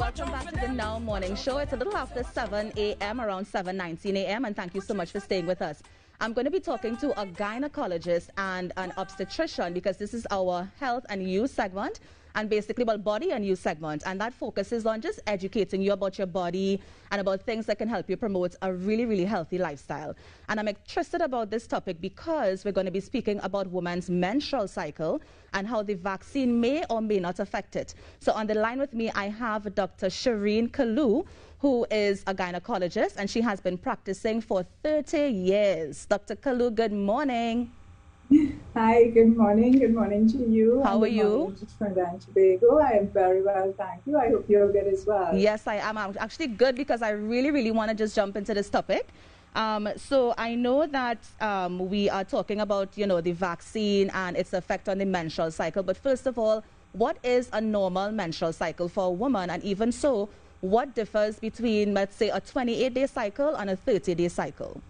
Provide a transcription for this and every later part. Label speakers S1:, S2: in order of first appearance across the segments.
S1: Welcome back to the Now Morning Show. It's a little after 7 a.m., around 7.19 a.m., and thank you so much for staying with us. I'm going to be talking to a gynecologist and an obstetrician because this is our health and youth segment and basically, well, body and youth segment. And that focuses on just educating you about your body and about things that can help you promote a really, really healthy lifestyle. And I'm interested about this topic because we're going to be speaking about women's menstrual cycle and how the vaccine may or may not affect it. So on the line with me, I have Dr. Sherene Kalloo, who is a gynecologist, and she has been practicing for 30 years. Dr. Kalloo, good morning.
S2: Hi, good morning. Good morning to you.
S1: How are you?
S2: Trinidad and Tobago. I am very well, thank you. I hope you're good as well.
S1: Yes, I am. I'm actually good because I really, really want to just jump into this topic. Um, so I know that um, we are talking about, you know, the vaccine and its effect on the menstrual cycle. But first of all, what is a normal menstrual cycle for a woman? And even so, what differs between, let's say, a 28-day cycle and a 30-day cycle?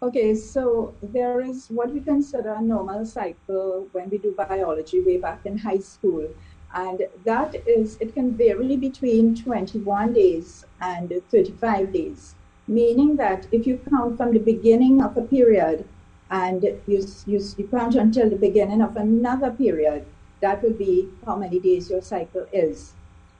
S2: Okay, so there is what we consider a normal cycle when we do biology way back in high school. And that is, it can vary between 21 days and 35 days, meaning that if you count from the beginning of a period and you, you, you count until the beginning of another period, that would be how many days your cycle is.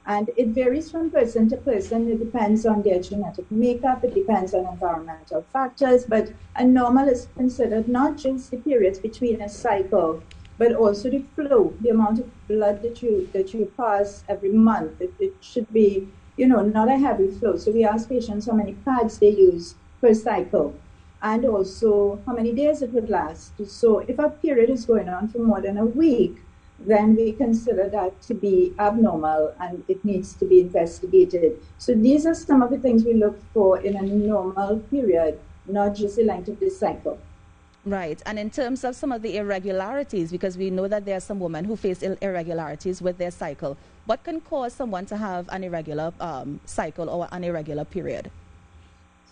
S2: And it varies from person to person. It depends on their genetic makeup, it depends on environmental factors. But a normal is considered not just the periods between a cycle, but also the flow, the amount of blood that you that you pass every month. It, it should be, you know, not a heavy flow. So we ask patients how many pads they use per cycle and also how many days it would last. So if a period is going on for more than a week, then we consider that to be abnormal and it needs to be investigated. So these are some of the things we look for in a normal period, not just the length of the cycle.
S1: Right. And in terms of some of the irregularities, because we know that there are some women who face irregularities with their cycle, what can cause someone to have an irregular um, cycle or an irregular period?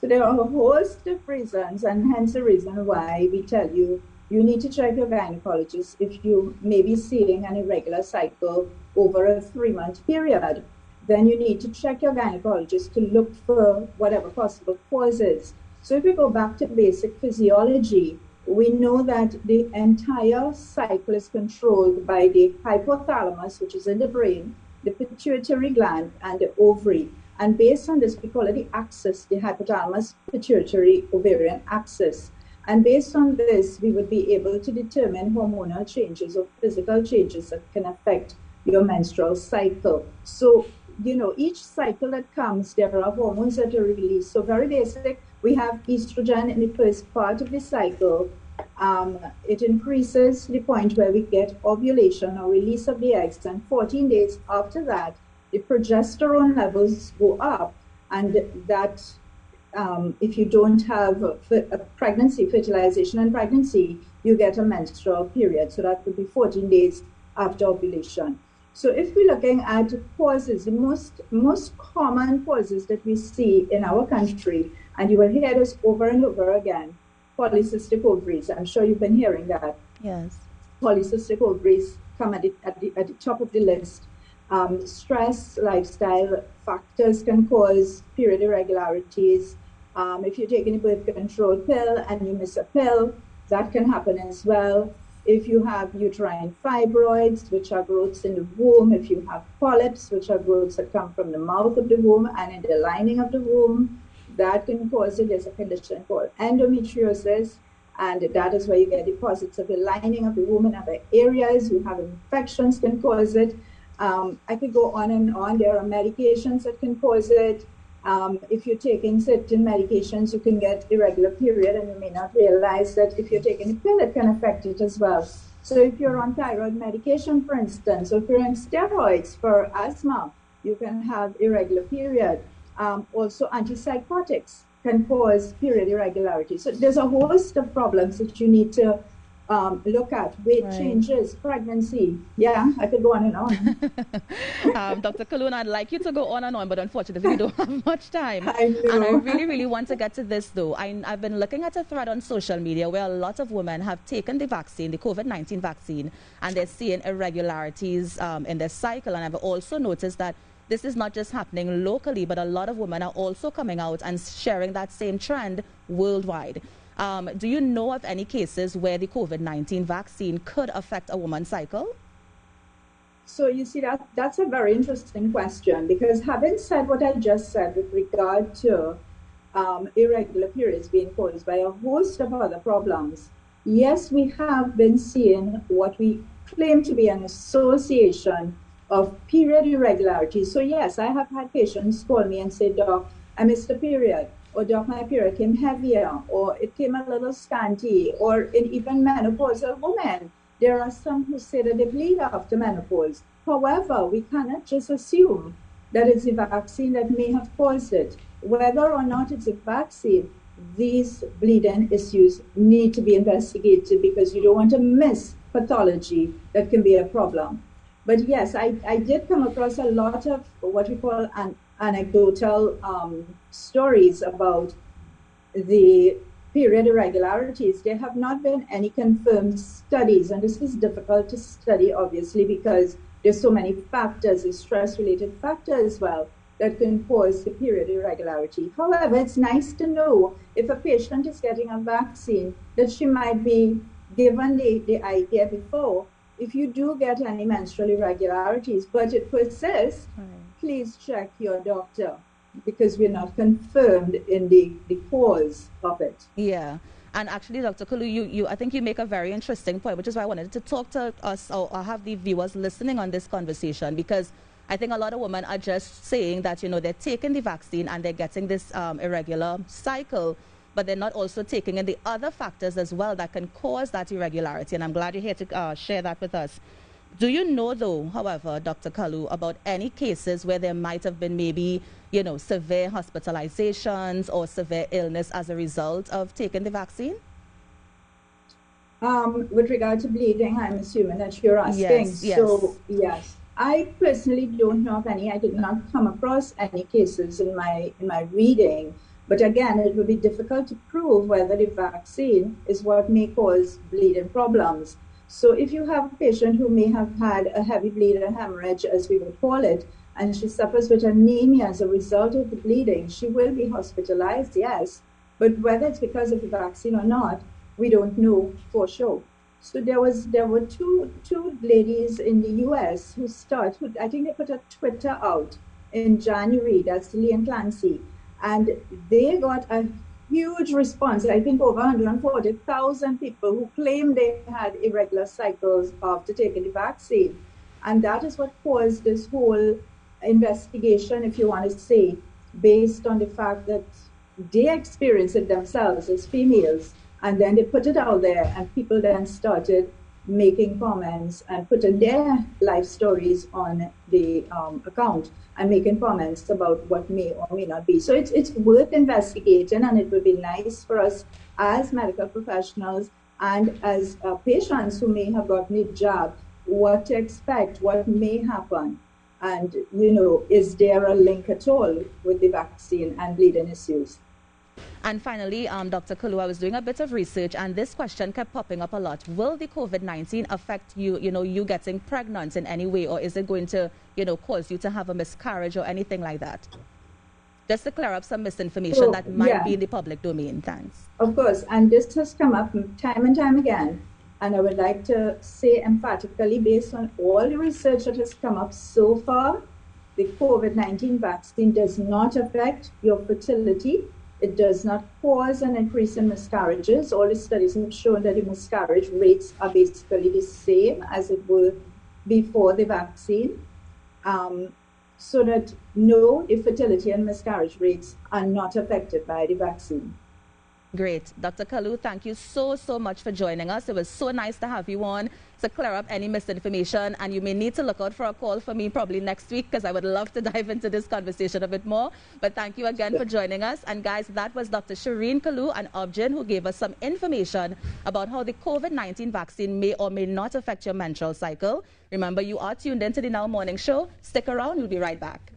S2: So there are a host of reasons, and hence the reason why we tell you you need to check your gynecologist if you may be seeing an irregular cycle over a three month period. Then you need to check your gynecologist to look for whatever possible causes. So if we go back to basic physiology, we know that the entire cycle is controlled by the hypothalamus, which is in the brain, the pituitary gland, and the ovary. And based on this, we call it the axis, the hypothalamus pituitary ovarian axis. And based on this, we would be able to determine hormonal changes or physical changes that can affect your menstrual cycle. So, you know, each cycle that comes, there are hormones that are released. So, very basic, we have estrogen in the first part of the cycle. Um, it increases to the point where we get ovulation or release of the eggs. And 14 days after that, the progesterone levels go up, and that um, if you don't have a, a pregnancy, fertilization and pregnancy, you get a menstrual period. So that would be 14 days after ovulation. So if we're looking at causes, the most, most common causes that we see in our country, and you will hear this over and over again, polycystic ovaries. I'm sure you've been hearing that.
S1: Yes.
S2: Polycystic ovaries come at the, at the, at the top of the list. Um, stress, lifestyle factors can cause period irregularities. Um, if you're taking a birth control pill and you miss a pill, that can happen as well. If you have uterine fibroids, which are growths in the womb, if you have polyps, which are growths that come from the mouth of the womb and in the lining of the womb, that can cause it. There's a condition called endometriosis, and that is where you get deposits of the lining of the womb in other areas. You have infections can cause it. Um, I could go on and on. There are medications that can cause it. Um, if you're taking certain medications, you can get irregular period, and you may not realize that if you're taking a pill, it can affect it as well. So if you're on thyroid medication, for instance, or if you're on steroids for asthma, you can have irregular period. Um, also, antipsychotics can cause period irregularity. So there's a host of problems that you need to um, look at weight right. changes, pregnancy. Yeah, I could go on and on.
S1: um, Dr. Kaluna, I'd like you to go on and on, but unfortunately, we don't have much time.
S2: I.
S1: And I really, really want to get to this, though. I, I've been looking at a thread on social media where a lot of women have taken the vaccine, the COVID 19 vaccine, and they're seeing irregularities um, in their cycle. And I've also noticed that this is not just happening locally, but a lot of women are also coming out and sharing that same trend worldwide. Um, do you know of any cases where the COVID 19 vaccine could affect a woman's cycle?
S2: So you see that that's a very interesting question because having said what I just said with regard to um, irregular periods being caused by a host of other problems, yes, we have been seeing what we claim to be an association of period irregularities. So yes, I have had patients call me and say, Doc, I missed a period, or Doc, my period came heavier, or it came a little scanty, or in even menopausal women there are some who say that they bleed after menopause. However, we cannot just assume that it's a vaccine that may have caused it. Whether or not it's a vaccine, these bleeding issues need to be investigated because you don't want to miss pathology that can be a problem. But yes, I, I did come across a lot of what we call an anecdotal um, stories about the period irregularities, there have not been any confirmed studies. And this is difficult to study, obviously, because there's so many factors, a stress-related factor as well, that can cause the period irregularity. However, it's nice to know if a patient is getting a vaccine that she might be given the, the idea before. If you do get any menstrual irregularities, but it persists. Please check your doctor because we're not confirmed in the, the cause of it.
S1: Yeah. And actually, Dr. Kalloo, you, you, I think you make a very interesting point, which is why I wanted to talk to us or, or have the viewers listening on this conversation because I think a lot of women are just saying that, you know, they're taking the vaccine and they're getting this um, irregular cycle, but they're not also taking in the other factors as well that can cause that irregularity. And I'm glad you're here to uh, share that with us. Do you know, though, however, Dr. Kalloo, about any cases where there might have been maybe, you know, severe hospitalizations or severe illness as a result of taking the vaccine?
S2: Um, with regard to bleeding, I'm assuming that you're asking.
S1: Yes, yes.
S2: So, yes, I personally don't know of any. I did not come across any cases in my in my reading. But again, it would be difficult to prove whether the vaccine is what may cause bleeding problems. So if you have a patient who may have had a heavy bleed or hemorrhage, as we would call it, and she suffers with anemia as a result of the bleeding, she will be hospitalized, yes. But whether it's because of the vaccine or not, we don't know for sure. So there was there were two two ladies in the U.S. who started. I think they put a Twitter out in January. That's Lee and Clancy, and they got a huge response. I think over 140,000 people who claimed they had irregular cycles after taking the vaccine. And that is what caused this whole investigation, if you want to say, based on the fact that they experienced it themselves as females. And then they put it out there, and people then started making comments and putting their life stories on the um, account and making comments about what may or may not be. So it's, it's worth investigating, and it would be nice for us as medical professionals and as uh, patients who may have gotten a jab, what to expect, what may happen. And, you know, is there a link at all with the vaccine and bleeding issues?
S1: And finally, um, Dr. Kalloo, I was doing a bit of research, and this question kept popping up a lot. Will the COVID-19 affect you, you know, you getting pregnant in any way, or is it going to, you know, cause you to have a miscarriage or anything like that? Just to clear up some misinformation so, that might yeah. be in the public domain. Thanks.
S2: Of course, and this has come up time and time again. And I would like to say emphatically, based on all the research that has come up so far, the COVID 19 vaccine does not affect your fertility it does not cause an increase in miscarriages. All the studies have shown that the miscarriage rates are basically the same as it were before the vaccine. Um, so that no, the fertility and miscarriage rates are not affected by the vaccine.
S1: Great. Dr. Kalloo, thank you so, so much for joining us. It was so nice to have you on to clear up any misinformation. And you may need to look out for a call for me probably next week because I would love to dive into this conversation a bit more. But thank you again for joining us. And guys, that was Dr. Sherene Kalloo and Obgyn who gave us some information about how the COVID-19 vaccine may or may not affect your menstrual cycle. Remember, you are tuned into the Now Morning Show. Stick around. We'll be right back.